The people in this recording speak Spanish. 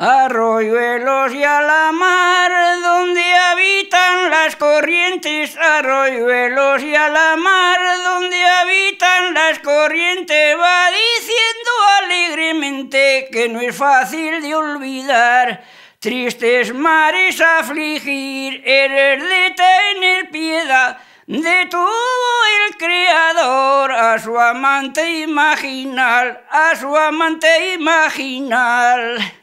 Arroyuelos y a la mar, donde habitan las corrientes, arroyuelos y a la mar, donde habitan las corrientes, va diciendo alegremente que no es fácil de olvidar. Tristes mares afligir, eres de tener piedad, detuvo el Creador a su amante imaginal, a su amante imaginal.